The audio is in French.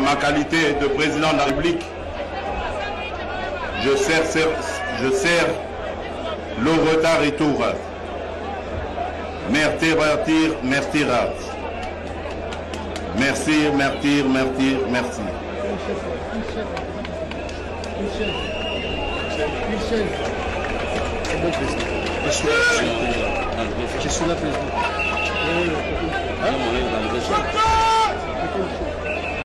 ma qualité de président de la République, je sers, je sers le retard et tour. Merci, merci, merci, merci, merci, merci, merci. Je suis